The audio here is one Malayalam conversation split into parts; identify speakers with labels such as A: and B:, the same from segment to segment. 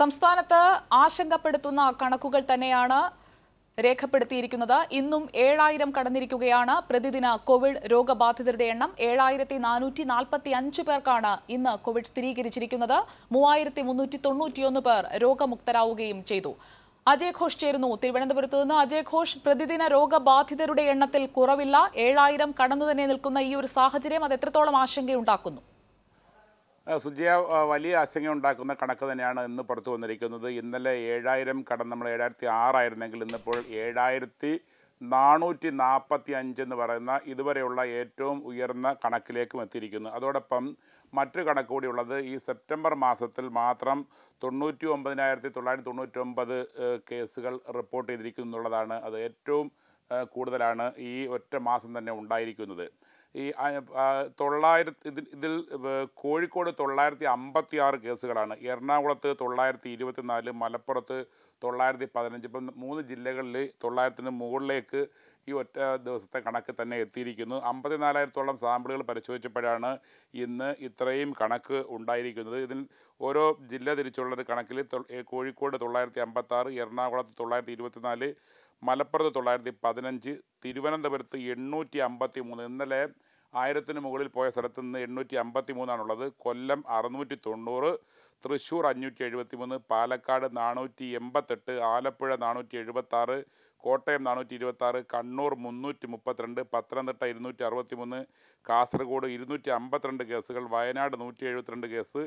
A: സംസ്ഥാനത്ത് ആശങ്കപ്പെടുത്തുന്ന കണക്കുകൾ തന്നെയാണ് രേഖപ്പെടുത്തിയിരിക്കുന്നത്. ഇന്നും ഏഴായിരം കടന്നിരിക്കുകയാണ്. പ്രതിദിന കോവിഡ് രോഗബാധിതരുടെ എണ്ണം ഏഴായിരത്തി നാനൂറ്റി നാൽപ്പത്തി അഞ്ച് പേർക്കാണ് ഇന്ന് കോവിഡ് സ്ഥിരീകരിച്ചിരിക്കുന്നത്. മൂവായിരത്തി മുന്നൂറ്റി തൊണ്ണൂറ്റിയൊന്ന് പേർ രോഗമുക്തരാവുകയും ചെയ്തു. അജയ് ഘോഷ് ചേരുന്നു തിരുവനന്തപുരത്ത് നിന്ന്. അജയ് ഘോഷ് പ്രതിദിന രോഗബാധിതരുടെ എണ്ണത്തിൽ കുറവില്ല. ഏഴായിരം കടന്നു തന്നെ നിൽക്കുന്ന ഈ ഒരു സാഹചര്യം അത് എത്രത്തോളം ആശങ്കയുണ്ടാക്കുന്നു?
B: സുജയ വലിയ ആശങ്ക ഉണ്ടാക്കുന്ന കണക്ക് തന്നെയാണ് ഇന്ന് പുറത്തു വന്നിരിക്കുന്നത്. ഇന്നലെ ഏഴായിരം കടം നമ്മൾ ഏഴായിരത്തി ആറായിരുന്നെങ്കിൽ ഇന്നിപ്പോൾ ഏഴായിരത്തി നാനൂറ്റി നാൽപ്പത്തി അഞ്ച് എന്ന് പറയുന്ന ഇതുവരെയുള്ള ഏറ്റവും ഉയർന്ന കണക്കിലേക്കും എത്തിയിരിക്കുന്നു. അതോടൊപ്പം മറ്റൊരു കണക്ക് കൂടിയുള്ളത് ഈ സെപ്റ്റംബർ മാസത്തിൽ മാത്രം തൊണ്ണൂറ്റി ഒമ്പതിനായിരത്തി തൊള്ളായിരത്തി തൊണ്ണൂറ്റൊമ്പത് കേസുകൾ റിപ്പോർട്ട് ചെയ്തിരിക്കുന്നു എന്നുള്ളതാണ് അത് ഏറ്റവും കൂടുതലാണ് ഈ ഒറ്റ മാസം തന്നെ ഉണ്ടായിരിക്കുന്നത്. ഈ തൊള്ളായിരത്തി ഇതിൽ കോഴിക്കോട് തൊള്ളായിരത്തി അമ്പത്തി ആറ് കേസുകളാണ്. എറണാകുളത്ത് തൊള്ളായിരത്തി ഇരുപത്തി നാല് മലപ്പുറത്ത് തൊള്ളായിരത്തി പതിനഞ്ച് ഇപ്പം മൂന്ന് ജില്ലകളിൽ തൊള്ളായിരത്തിന് മുകളിലേക്ക് ഈ ഒറ്റ ദിവസത്തെ കണക്ക് തന്നെ എത്തിയിരിക്കുന്നു. അമ്പത്തിനാലായിരത്തോളം സാമ്പിളുകൾ പരിശോധിച്ചപ്പോഴാണ് ഇന്ന് ഇത്രയും കണക്ക് ഉണ്ടായിരിക്കുന്നത്. ഇതിൽ ഓരോ ജില്ല തിരിച്ചുള്ളൊരു കണക്കിൽ കോഴിക്കോട് തൊള്ളായിരത്തി അമ്പത്താറ് എറണാകുളത്ത് തൊള്ളായിരത്തി ഇരുപത്തിനാല് മലപ്പുറത്ത് തൊള്ളായിരത്തി പതിനഞ്ച് തിരുവനന്തപുരത്ത് എണ്ണൂറ്റി അമ്പത്തി മൂന്ന് ഇന്നലെ ആയിരത്തിന് മുകളിൽ പോയ സ്ഥലത്ത് നിന്ന് എണ്ണൂറ്റി അമ്പത്തി മൂന്നാണുള്ളത് കൊല്ലം അറുന്നൂറ്റി തൊണ്ണൂറ് തൃശ്ശൂർ അഞ്ഞൂറ്റി എഴുപത്തി മൂന്ന് പാലക്കാട് നാനൂറ്റി എൺപത്തെട്ട് ആലപ്പുഴ നാനൂറ്റി എഴുപത്താറ് കോട്ടയം നാനൂറ്റി ഇരുപത്താറ് കണ്ണൂർ മുന്നൂറ്റി മുപ്പത്തിരണ്ട് പത്തനംതിട്ട ഇരുന്നൂറ്റി അറുപത്തി മൂന്ന് കാസർഗോഡ് ഇരുന്നൂറ്റി അമ്പത്തിരണ്ട് കേസുകൾ വയനാട് നൂറ്റി എഴുപത്തിരണ്ട് കേസ്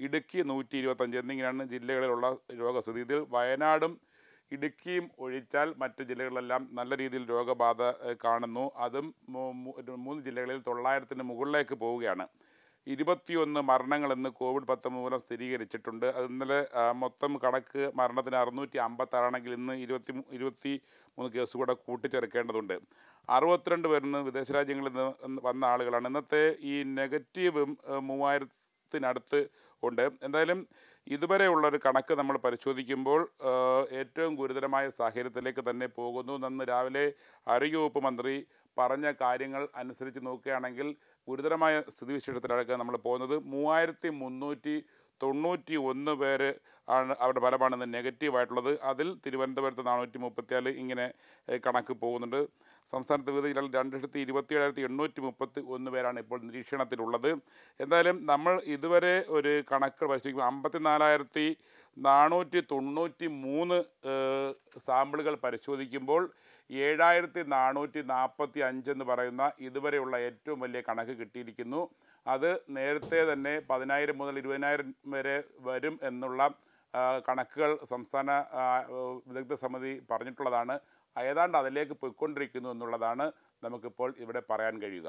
B: ഇടുക്കി നൂറ്റി ഇരുപത്തഞ്ച് എന്നിങ്ങനെയാണ് ജില്ലകളിലുള്ള രോഗസ്ഥിതി. ഇതിൽ വയനാടും ഇടുക്കിയും ഒഴിച്ചാൽ മറ്റ് ജില്ലകളിലെല്ലാം നല്ല രീതിയിൽ രോഗബാധ കാണുന്നു. അതും മൂന്ന് ജില്ലകളിൽ തൊള്ളായിരത്തിന് മുകളിലേക്ക് പോവുകയാണ്. ഇരുപത്തിയൊന്ന് മരണങ്ങൾ ഇന്ന് കോവിഡ് പത്തൊമ്പത് മൂലം സ്ഥിരീകരിച്ചിട്ടുണ്ട്. അത് ഇന്നലെ മൊത്തം കണക്ക് മരണത്തിന് അറുന്നൂറ്റി അമ്പത്താറാണെങ്കിൽ ഇന്ന് ഇരുപത്തി ഇരുപത്തി മൂന്ന് കേസ് കൂടെ കൂട്ടിച്ചേർക്കേണ്ടതുണ്ട്. അറുപത്തിരണ്ട് പേരിന്ന് വിദേശ രാജ്യങ്ങളിൽ നിന്ന് വന്ന ആളുകളാണ്. ഇന്നത്തെ ഈ നെഗറ്റീവ് ഏഹ്, മൂവായിരത്തിനടുത്ത് ഉണ്ട്. എന്തായാലും ഇതുവരെയുള്ള ഒരു കണക്ക് നമ്മൾ പരിശോധിക്കുമ്പോൾ ഏറ്റവും ഗുരുതരമായ സാഹചര്യത്തിലേക്ക് തന്നെ പോകുന്നു. എന്ന് രാവിലെ ആരോഗ്യവകുപ്പ് മന്ത്രി പറഞ്ഞ കാര്യങ്ങൾ അനുസരിച്ച് നോക്കുകയാണെങ്കിൽ ഗുരുതരമായ സ്ഥിതിവിശേഷത്തിലാണ് നമ്മൾ പോകുന്നത് മൂവായിരത്തി മുന്നൂറ്റി തൊണ്ണൂറ്റി ഒന്ന് പേര് ആണ് അവരുടെ ഫലമാണെന്ന് നെഗറ്റീവായിട്ടുള്ളത്. അതിൽ തിരുവനന്തപുരത്ത് നാനൂറ്റി മുപ്പത്തിയാൽ ഇങ്ങനെ കണക്ക് പോകുന്നുണ്ട്. സംസ്ഥാനത്ത് വിവിധ ജില്ലകളിൽ രണ്ട് ലക്ഷത്തി ഇരുപത്തി ഏഴായിരത്തി എണ്ണൂറ്റി മുപ്പത്തി ഒന്ന് പേരാണ് ഇപ്പോൾ നിരീക്ഷണത്തിലുള്ളത്. എന്തായാലും നമ്മൾ ഇതുവരെ ഒരു കണക്ക് പരിശോധിക്കുമ്പോൾ അമ്പത്തിനാലായിരത്തി നാനൂറ്റി തൊണ്ണൂറ്റി മൂന്ന് സാമ്പിളുകൾ പരിശോധിക്കുമ്പോൾ ഏഴായിരത്തി നാനൂറ്റി നാൽപ്പത്തി അഞ്ചെന്ന് പറയുന്ന ഇതുവരെയുള്ള ഏറ്റവും വലിയ കണക്ക് കിട്ടിയിരിക്കുന്നു. അത് നേരത്തെ തന്നെ പതിനായിരം മുതൽ ഇരുപതിനായിരം വരെ വരും എന്നുള്ള കണക്കുകൾ സംസ്ഥാന വിദഗ്ധ സമിതി പറഞ്ഞിട്ടുള്ളതാണ്. ഏതാണ്ട് അതിലേക്ക് പോയിക്കൊണ്ടിരിക്കുന്നു എന്നുള്ളതാണ് നമുക്കിപ്പോൾ ഇവിടെ പറയാൻ കഴിയുക.